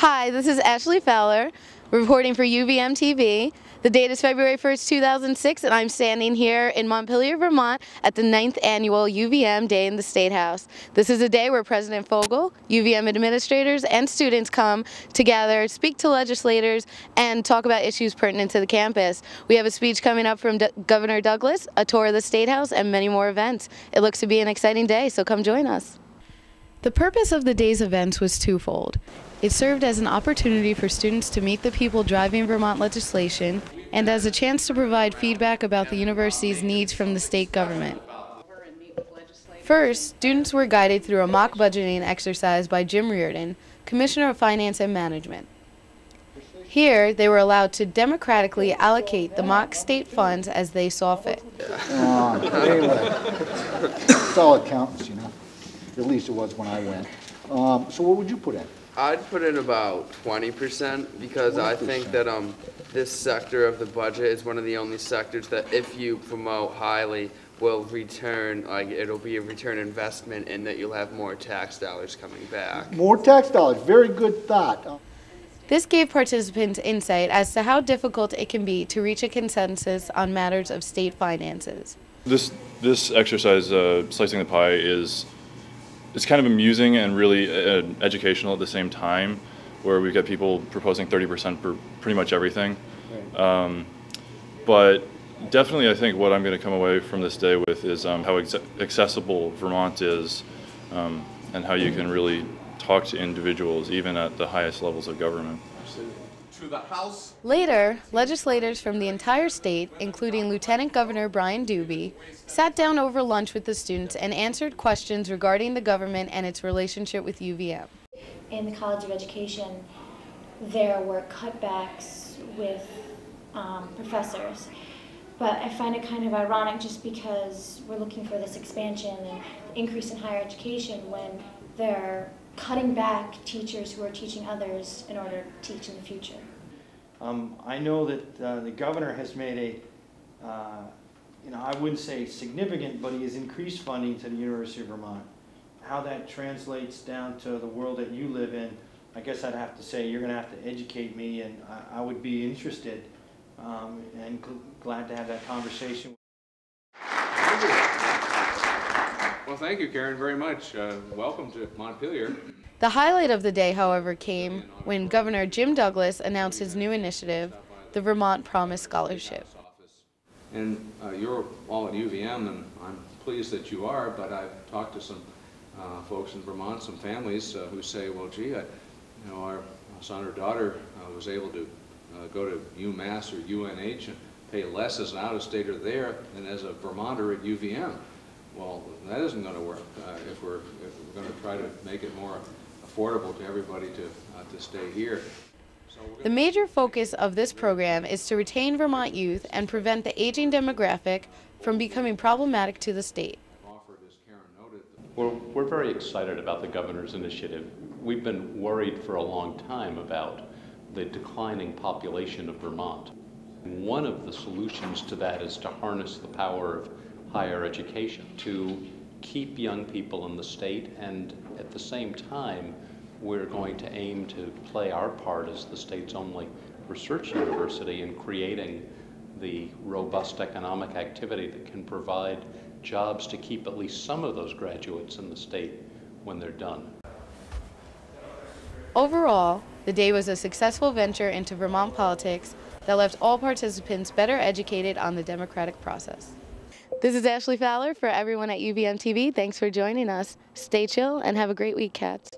Hi, this is Ashley Fowler reporting for UVM TV. The date is February 1st, 2006, and I'm standing here in Montpelier, Vermont at the 9th annual UVM Day in the State House. This is a day where President Fogel, UVM administrators, and students come together, speak to legislators, and talk about issues pertinent to the campus. We have a speech coming up from D Governor Douglas, a tour of the State House, and many more events. It looks to be an exciting day, so come join us. The purpose of the day's events was twofold. It served as an opportunity for students to meet the people driving Vermont legislation and as a chance to provide feedback about the university's needs from the state government. First, students were guided through a mock budgeting exercise by Jim Reardon, Commissioner of Finance and Management. Here, they were allowed to democratically allocate the mock state funds as they saw fit. Uh, it's all accountants, you know. At least it was when I went. Um, so what would you put in? I'd put in about twenty percent because I think that, um, this sector of the budget is one of the only sectors that if you promote highly will return, like, it'll be a return investment and that you'll have more tax dollars coming back. More tax dollars, very good thought. Uh, This gave participants insight as to how difficult it can be to reach a consensus on matters of state finances. This this exercise, uh, slicing the pie, is it's kind of amusing and really uh, educational at the same time, where we've got people proposing thirty percent for pretty much everything. Um, but definitely, I think what I'm going to come away from this day with is um, how ex- accessible Vermont is, um, and how you can really talk to individuals even at the highest levels of government. To the House Later, legislators from the entire state, including Lieutenant Governor Brian Dubie, sat down over lunch with the students and answered questions regarding the government and its relationship with UVM. in the College of Education, there were cutbacks with um, professors. But I find it kind of ironic just because we're looking for this expansion and increase in higher education when they're cutting back teachers who are teaching others in order to teach in the future. Um, I know that uh, the governor has made a, uh, you know, I wouldn't say significant, but he has increased funding to the University of Vermont. How that translates down to the world that you live in, I guess I'd have to say, you're gonna have to educate me, and I, I would be interested, um, and gl- glad to have that conversation. Well, thank you, Karen, very much. Uh, Welcome to Montpelier. The highlight of the day, however, came when Governor Jim Douglas announced his new initiative, the Vermont Promise Scholarship. And uh, you're all at UVM, and I'm pleased that you are, but I've talked to some uh, folks in Vermont, some families uh, who say, well, gee, I- you know, our son or daughter uh, was able to uh, go to UMass or UNH and pay less as an out-of-stater there than as a Vermonter at UVM. Well, that isn't going to work uh, if we're, if we're going to try to make it more affordable to everybody to, uh, to stay here. So The major focus of this program is to retain Vermont youth and prevent the aging demographic from becoming problematic to the state. offered, as Karen noted, We're, we're very excited about the governor's initiative. We've been worried for a long time about the declining population of Vermont. One of the solutions to that is to harness the power of higher education to keep young people in the state and at the same time we're going to aim to play our part as the state's only research university in creating the robust economic activity that can provide jobs to keep at least some of those graduates in the state when they're done. Overall, the day was a successful venture into Vermont politics that left all participants better educated on the democratic process. This is Ashley Fowler for everyone at UVM TV. Thanks for joining us. Stay chill and have a great week, cats.